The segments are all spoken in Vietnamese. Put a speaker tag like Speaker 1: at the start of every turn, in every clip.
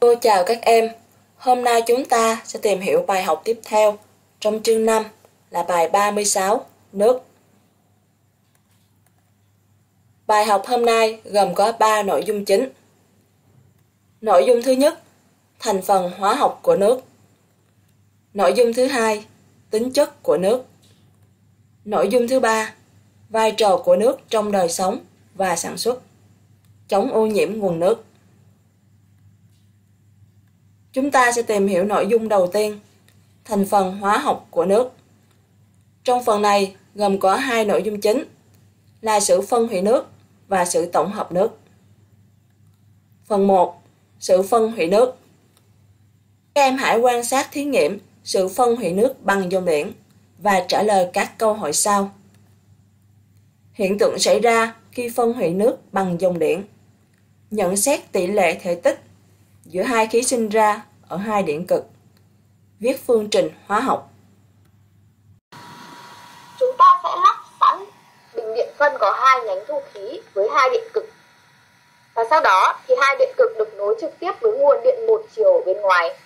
Speaker 1: Cô chào các em. Hôm nay chúng ta sẽ tìm hiểu bài học tiếp theo trong chương 5 là bài 36, nước. Bài học hôm nay gồm có 3 nội dung chính. Nội dung thứ nhất, thành phần hóa học của nước. Nội dung thứ hai, tính chất của nước. Nội dung thứ ba, vai trò của nước trong đời sống và sản xuất. Chống ô nhiễm nguồn nước. Chúng ta sẽ tìm hiểu nội dung đầu tiên, thành phần hóa học của nước. Trong phần này gồm có hai nội dung chính là sự phân hủy nước và sự tổng hợp nước. Phần 1. Sự phân hủy nước Các em hãy quan sát thí nghiệm sự phân hủy nước bằng dòng điện và trả lời các câu hỏi sau. Hiện tượng xảy ra khi phân hủy nước bằng dòng điện. Nhận xét tỷ lệ thể tích giữa hai khí sinh ra ở hai điện cực. Viết phương trình hóa học.
Speaker 2: Chúng ta sẽ lắp sẵn bình điện phân có hai nhánh thu khí với hai điện cực. Và sau đó thì hai điện cực được nối trực tiếp với nguồn điện một chiều bên ngoài.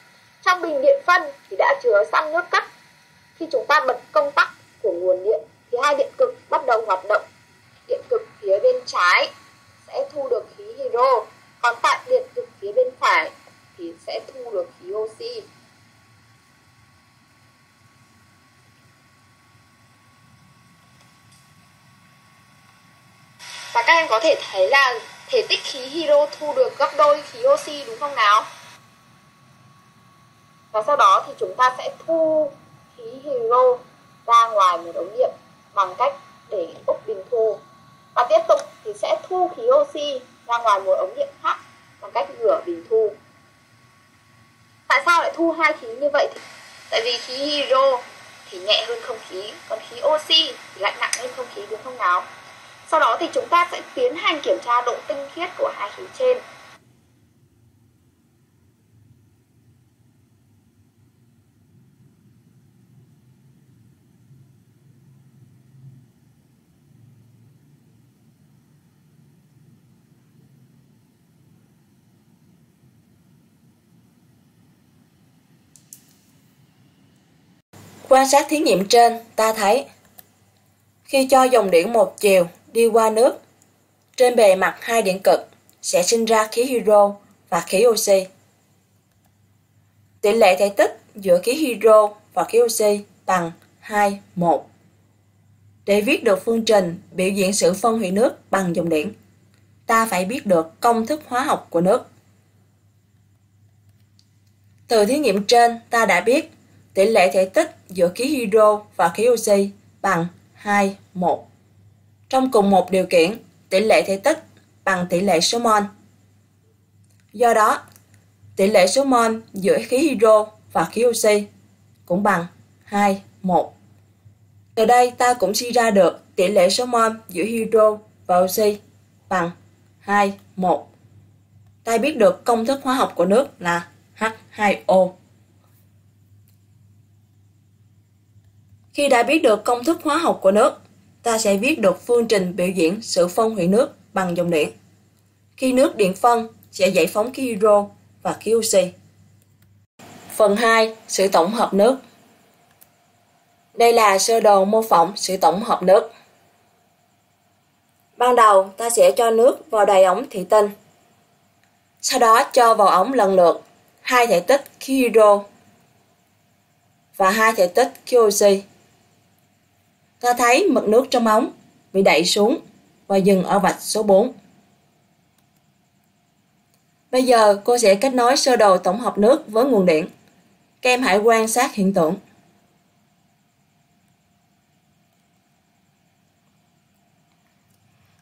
Speaker 2: Trong bình điện phân thì đã chứa sẵn nước cắt. Khi chúng ta bật công tắc của nguồn điện thì hai điện cực bắt đầu hoạt động. Điện cực phía bên trái sẽ thu được khí hydro, còn tại điện cực phía bên phải thì sẽ thu được khí oxy. Và các em có thể thấy là thể tích khí hydro thu được gấp đôi khí oxy, đúng không nào? Và sau đó thì chúng ta sẽ thu khí hydro ra ngoài một ống nghiệm bằng cách để úp bình thu. Và tiếp tục thì sẽ thu khí oxy ra ngoài một ống nghiệm khác bằng cách rửa bình thu. Tại sao lại thu hai khí như vậy? Tại vì khí hydro thì nhẹ hơn không khí, còn khí oxy thì lại nặng hơn không khí đúng không nào? Sau đó thì chúng ta sẽ tiến hành kiểm tra độ tinh khiết của hai khí trên.
Speaker 1: Quan sát thí nghiệm trên, ta thấy khi cho dòng điện một chiều đi qua nước, trên bề mặt hai điện cực sẽ sinh ra khí hydro và khí oxy. Tỷ lệ thể tích giữa khí hydro và khí oxy bằng 2, 1. Để viết được phương trình biểu diễn sự phân hủy nước bằng dòng điện, ta phải biết được công thức hóa học của nước. Từ thí nghiệm trên, ta đã biết tỷ lệ thể tích giữa khí hydro và khí oxy bằng 2, 1. Trong cùng một điều kiện, tỷ lệ thể tích bằng tỷ lệ số mol. Do đó, tỷ lệ số mol giữa khí hydro và khí oxy cũng bằng 2, 1. Từ đây ta cũng suy ra được tỷ lệ số mol giữa hydro và oxy bằng 2, 1. Ta biết được công thức hóa học của nước là H2O. Khi đã biết được công thức hóa học của nước, ta sẽ viết được phương trình biểu diễn sự phân hủy nước bằng dòng điện. Khi nước điện phân sẽ giải phóng khí hydro và khí oxy. Phần 2. Sự tổng hợp nước Đây là sơ đồ mô phỏng sự tổng hợp nước. Ban đầu ta sẽ cho nước vào đầy ống thủy tinh. Sau đó cho vào ống lần lượt hai thể tích khí hydro và hai thể tích khí oxy. Ta thấy mực nước trong ống bị đẩy xuống và dừng ở vạch số 4. Bây giờ cô sẽ kết nối sơ đồ tổng hợp nước với nguồn điện. Các em hãy quan sát hiện tượng.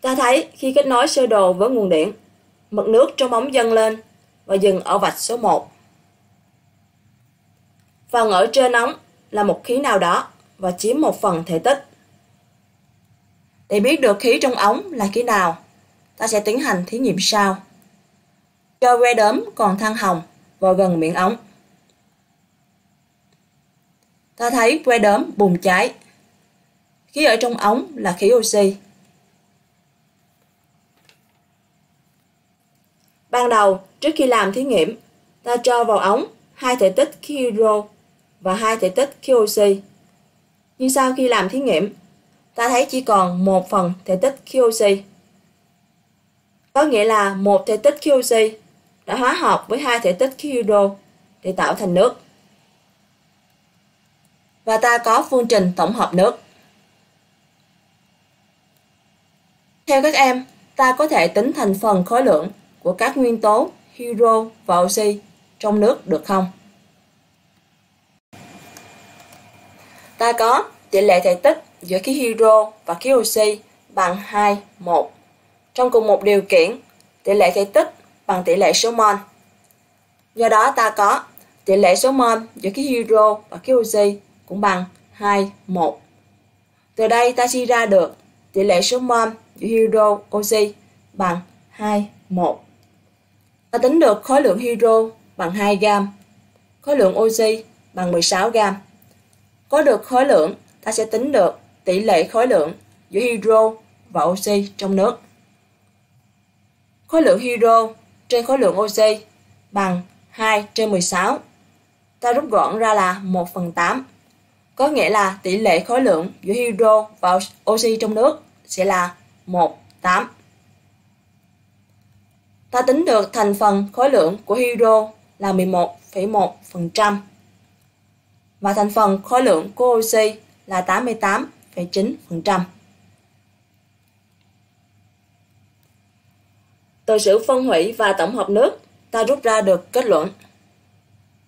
Speaker 1: Ta thấy khi kết nối sơ đồ với nguồn điện, mực nước trong ống dâng lên và dừng ở vạch số 1. Phần ở trên ống là một khí nào đó và chiếm một phần thể tích. Để biết được khí trong ống là khí nào, ta sẽ tiến hành thí nghiệm sau. Cho que đốm còn than hồng vào gần miệng ống. Ta thấy que đốm bùng cháy. Khí ở trong ống là khí oxy. Ban đầu, trước khi làm thí nghiệm, ta cho vào ống hai thể tích khí hydro và hai thể tích khí oxy. Nhưng sau khi làm thí nghiệm, ta thấy chỉ còn một phần thể tích khí oxy. Có nghĩa là một thể tích khí oxy đã hóa hợp với hai thể tích khí hydro để tạo thành nước. Và ta có phương trình tổng hợp nước. Theo các em, ta có thể tính thành phần khối lượng của các nguyên tố hydro và oxy trong nước được không? Ta có tỷ lệ thể tích giữa khí hydro và khí oxy bằng 2, 1. Trong cùng một điều kiện, tỷ lệ thể tích bằng tỷ lệ số mol. Do đó ta có tỷ lệ số mol giữa khí hydro và khí oxy cũng bằng 2, 1. Từ đây ta suy ra được tỷ lệ số mol giữa hydro oxy bằng 2, 1. Ta tính được khối lượng hydro bằng 2 gam, khối lượng oxy bằng 16 gam. Có được khối lượng, ta sẽ tính được tỷ lệ khối lượng giữa hydro và oxy trong nước. Khối lượng hydro trên khối lượng oxy bằng 2 trên 16. Ta rút gọn ra là 1 phần 8. Có nghĩa là tỷ lệ khối lượng giữa hydro và oxy trong nước sẽ là 1, 8. Ta tính được thành phần khối lượng của hydro là 11,1% và thành phần khối lượng của oxy là 88,9%. Từ sự phân hủy và tổng hợp nước, ta rút ra được kết luận.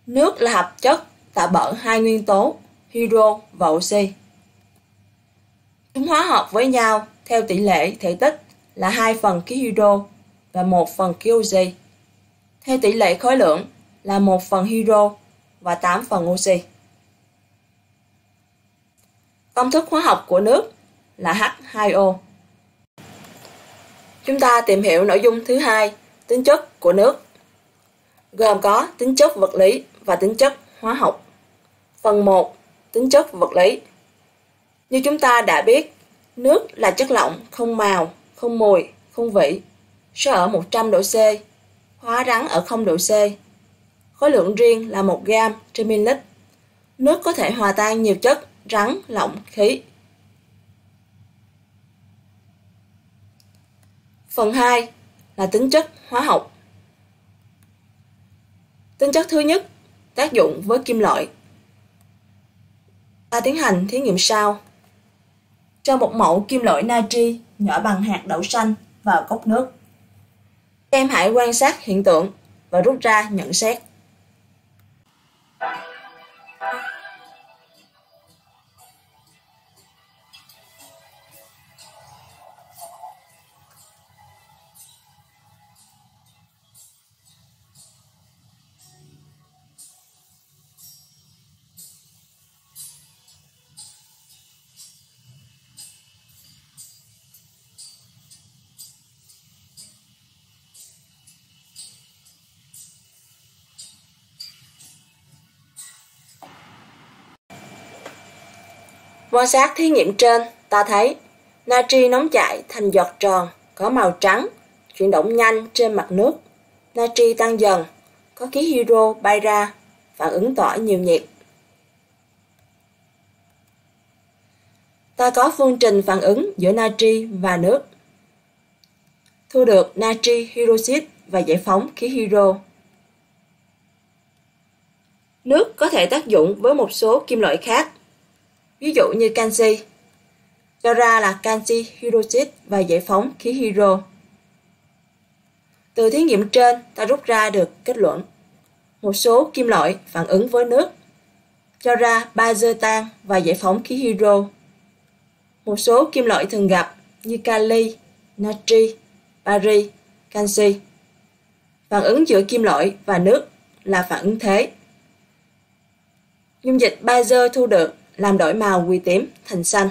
Speaker 1: Nước là hợp chất tạo bởi hai nguyên tố hydro và oxy. Chúng hóa hợp với nhau theo tỷ lệ thể tích là 2 phần khí hydro và 1 phần khí oxy. Theo tỷ lệ khối lượng là 1 phần hydro và 8 phần oxy. Công thức hóa học của nước là H2O. Chúng ta tìm hiểu nội dung thứ hai, tính chất của nước, gồm có tính chất vật lý và tính chất hóa học. Phần 1, tính chất vật lý. Như chúng ta đã biết, nước là chất lỏng không màu, không mùi, không vị, sẽ ở 100 độ C, hóa rắn ở 0 độ C. Khối lượng riêng là 1 gram trên ml. Nước có thể hòa tan nhiều chất rắn, lỏng, khí. Phần 2 là tính chất hóa học. Tính chất thứ nhất, tác dụng với kim loại. Ta tiến hành thí nghiệm sau. Cho một mẫu kim loại natri nhỏ bằng hạt đậu xanh vào cốc nước. Em hãy quan sát hiện tượng và rút ra nhận xét. Quan sát thí nghiệm trên, ta thấy natri nóng chảy thành giọt tròn, có màu trắng, chuyển động nhanh trên mặt nước. Natri tăng dần, có khí hydro bay ra, phản ứng tỏa nhiều nhiệt. Ta có phương trình phản ứng giữa natri và nước. Thu được natri hydroxit và giải phóng khí hydro. Nước có thể tác dụng với một số kim loại khác ví dụ như canxi. Cho ra là canxi hydroxit và giải phóng khí hydro. Từ thí nghiệm trên, ta rút ra được kết luận. Một số kim loại phản ứng với nước, cho ra bazơ tan và giải phóng khí hydro. Một số kim loại thường gặp như kali, natri, bari, canxi. Phản ứng giữa kim loại và nước là phản ứng thế. Dung dịch bazơ thu được làm đổi màu quy tím thành xanh.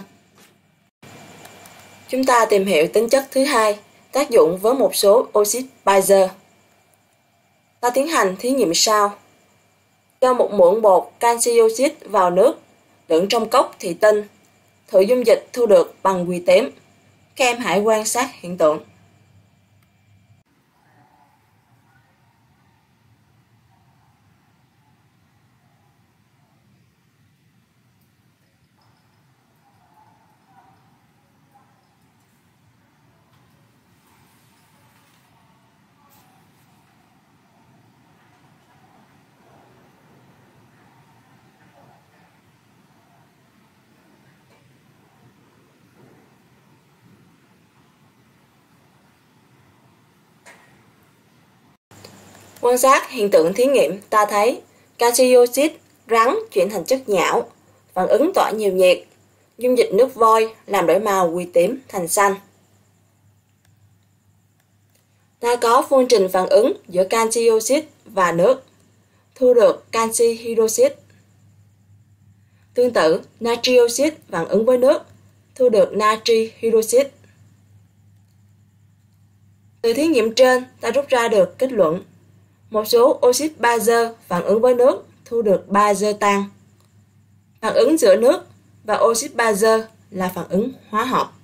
Speaker 1: Chúng ta tìm hiểu tính chất thứ hai, tác dụng với một số oxit bazơ. Ta tiến hành thí nghiệm sau. Cho một muỗng bột canxi oxit vào nước, đựng trong cốc thủy tinh, thử dung dịch thu được bằng quy tím. Các em hãy quan sát hiện tượng. Quan sát hiện tượng thí nghiệm, ta thấy canxi rắn chuyển thành chất nhão, phản ứng tỏa nhiều nhiệt, dung dịch nước voi làm đổi màu quỳ tím thành xanh. Ta có phương trình phản ứng giữa canxi và nước, thu được canxi hydroxit. Tương tự, natri oxit phản ứng với nước, thu được natri hydroxit. Từ thí nghiệm trên, ta rút ra được kết luận một số oxit bazơ phản ứng với nước thu được bazơ tan. Phản ứng giữa nước và oxit bazơ là phản ứng hóa học.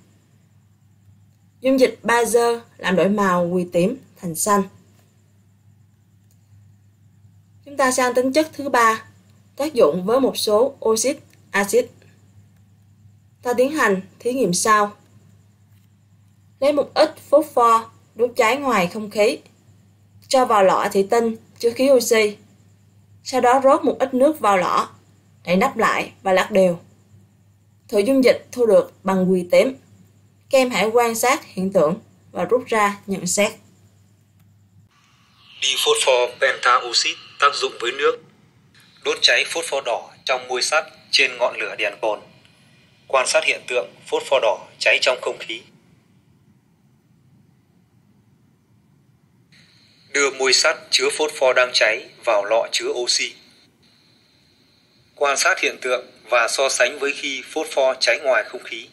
Speaker 1: Dung dịch bazơ làm đổi màu quỳ tím thành xanh. Chúng ta sang tính chất thứ ba, tác dụng với một số oxit axit. Ta tiến hành thí nghiệm sau. Lấy một ít phốt pho đốt cháy ngoài không khí, cho vào lọ thủy tinh chứa khí oxy. Sau đó rót một ít nước vào lọ, đậy nắp lại và lắc đều. Thử dung dịch thu được bằng quỳ tím. Các em hãy quan sát hiện tượng và rút ra nhận xét.
Speaker 3: Diphosphor pentaoxit tác dụng với nước. Đốt cháy phốt pho đỏ trong môi sắt trên ngọn lửa đèn cồn. Quan sát hiện tượng phốt pho đỏ cháy trong không khí. Đưa môi sắt chứa phốt pho đang cháy vào lọ chứa oxy. Quan sát hiện tượng và so sánh với khi phốt pho cháy ngoài không khí.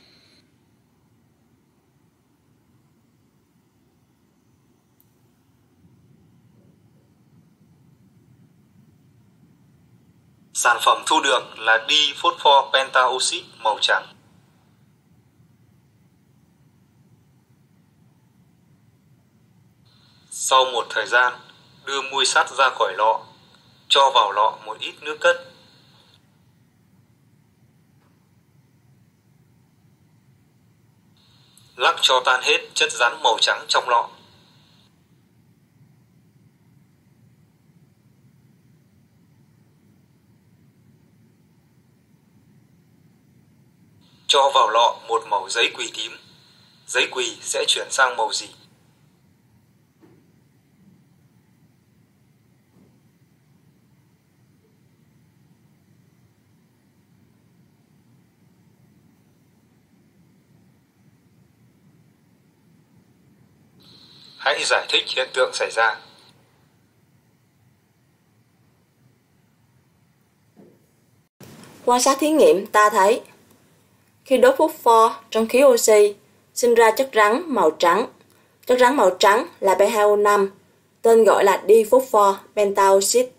Speaker 3: Sản phẩm thu được là diphosphor pentaoxit màu trắng. Sau một thời gian, đưa muôi sắt ra khỏi lọ, cho vào lọ một ít nước cất. Lắc cho tan hết chất rắn màu trắng trong lọ. Cho vào lọ một màu giấy quỳ tím. Giấy quỳ sẽ chuyển sang màu gì? Hãy giải thích hiện tượng xảy ra.
Speaker 1: Quan sát thí nghiệm ta thấy khi đốt phốt pho trong khí oxy sinh ra chất rắn màu trắng. Chất rắn màu trắng là P2O5, tên gọi là diphosphor pentaoxide.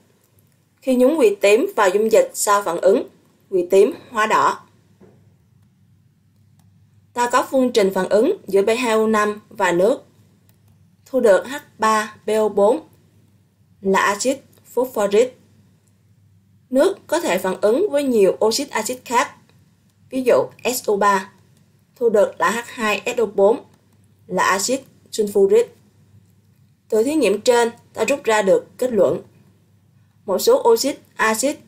Speaker 1: Khi nhúng quỳ tím vào dung dịch sau phản ứng, quỳ tím hóa đỏ. Ta có phương trình phản ứng giữa P2O5 và nước. Thu được H3PO4 là axit phosphoric. Nước có thể phản ứng với nhiều oxit axit khác Ví dụ SO3 thu được là H2SO4 là axit sulfuric. Từ thí nghiệm trên, ta rút ra được kết luận. Một số oxit axit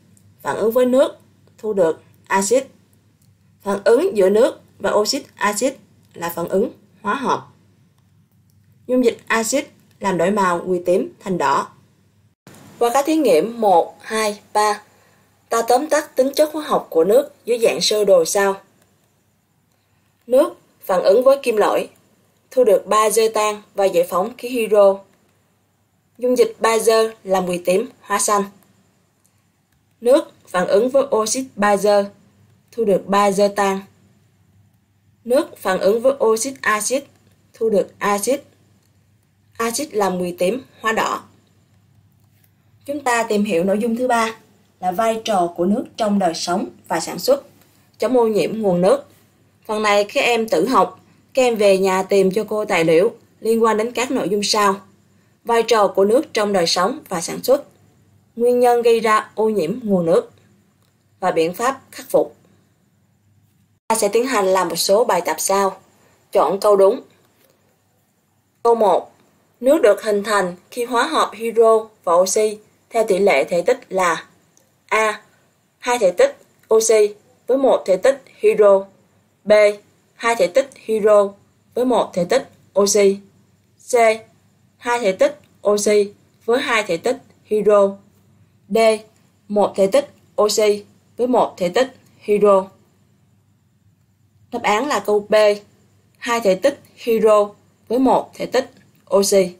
Speaker 1: phản ứng với nước thu được axit. Phản ứng giữa nước và oxit axit là phản ứng hóa học. Dung dịch axit làm đổi màu quỳ tím thành đỏ. Qua các thí nghiệm 1, 2, 3, Ta tóm tắt tính chất hóa học của nước dưới dạng sơ đồ sau. Nước phản ứng với kim loại, thu được bazơ tan và giải phóng khí hydro. Dung dịch bazơ làm mùi tím hóa xanh. Nước phản ứng với oxit bazơ, thu được bazơ tan. Nước phản ứng với oxit axit, thu được axit. Axit làm mùi tím hoa đỏ. Chúng ta tìm hiểu nội dung thứ ba là vai trò của nước trong đời sống và sản xuất, chống ô nhiễm nguồn nước. Phần này các em tự học, các em về nhà tìm cho cô tài liệu liên quan đến các nội dung sau. Vai trò của nước trong đời sống và sản xuất, nguyên nhân gây ra ô nhiễm nguồn nước và biện pháp khắc phục. Ta sẽ tiến hành làm một số bài tập sau. Chọn câu đúng. Câu 1. Nước được hình thành khi hóa hợp hydro và oxy theo tỷ lệ thể tích là A. Hai thể tích oxy với một thể tích hydro. B. Hai thể tích hydro với một thể tích oxy. C. Hai thể tích oxy với hai thể tích hydro. D. Một thể tích oxy với một thể tích hydro. Đáp án là câu B. Hai thể tích hydro với một thể tích oxy.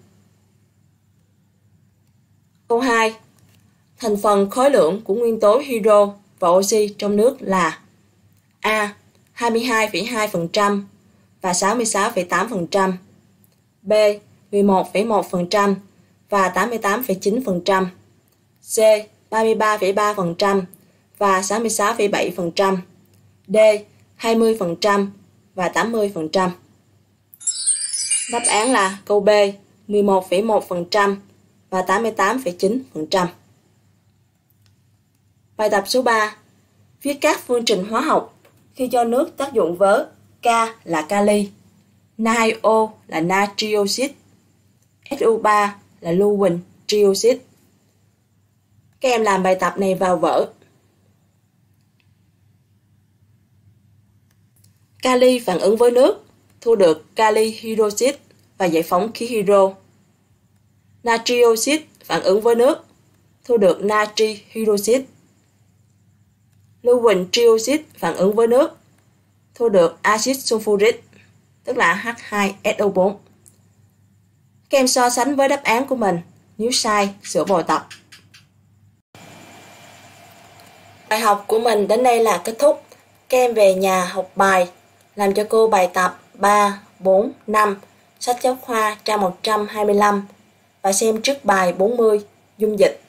Speaker 1: Câu 2. Thành phần khối lượng của nguyên tố hydro và oxy trong nước là A. 22,2% và 66,8%. B. 11,1% và 88,9%. C. 33,3% và 66,7%. D. 20% và 80%. Đáp án là câu B, 11,1% và 88,9%. Bài tập số 3. Viết các phương trình hóa học khi cho nước tác dụng với K là kali, NaO là natri oxit, SO3 là lưu huỳnh trioxit. Các em làm bài tập này vào vở. Kali phản ứng với nước, thu được kali hydroxit và giải phóng khí hydro. Natri oxit phản ứng với nước, thu được natri hydroxit. Lưu huỳnh trioxit phản ứng với nước, thu được axit sulfuric, tức là H2SO4. Các em so sánh với đáp án của mình, nếu sai, sửa bài tập. Bài học của mình đến đây là kết thúc. Các em về nhà học bài, làm cho cô bài tập 3, 4, 5, sách giáo khoa trang 125 và xem trước bài 40, dung dịch.